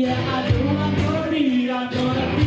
Yeah, I know I'm worried. I'm gonna be.